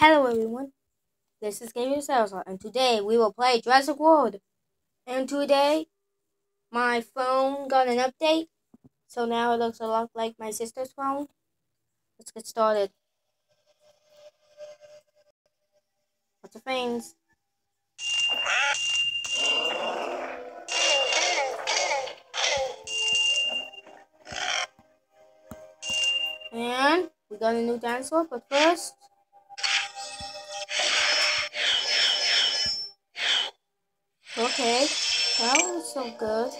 Hello everyone, this is Gabriel Salazar, and today we will play Jurassic World. And today, my phone got an update, so now it looks a lot like my sister's phone. Let's get started. Lots of things. And we got a new dinosaur, but first, Okay, that was so good.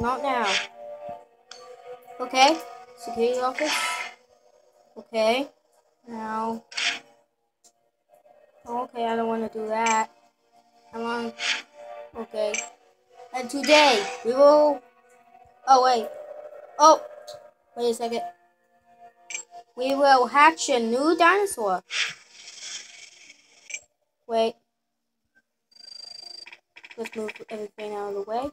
Not now. Okay, security office. Okay, now. Okay, I don't want to do that. I want. Okay. And today we will. Oh wait. Oh, wait a second. We will hatch a new dinosaur. Wait. Let's move everything out of the way.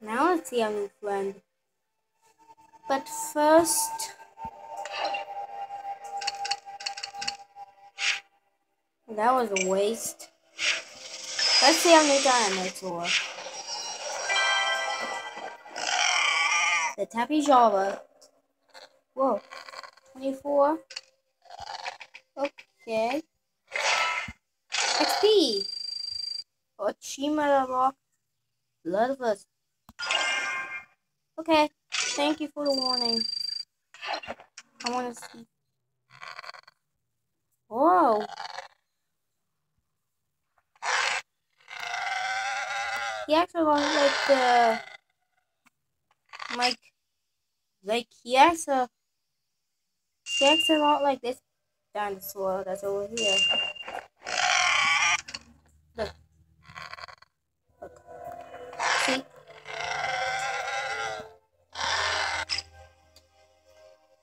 Now let's see our new friend. But first... That was a waste. Let's see our new dinosaur. The Tapejara. Whoa. 24. Okay. XP. Blood of us. Okay. Thank you for the warning. I want to see. Whoa. He actually looks like the like like he acts a he acts a lot like this dinosaur that's over here. Look. Look. See?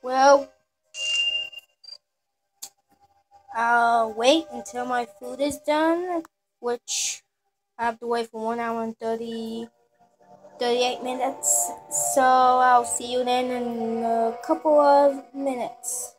Well, I'll wait until my food is done, which I have to wait for 1 hour and 30, 38 minutes. So I'll see you then in a couple of minutes.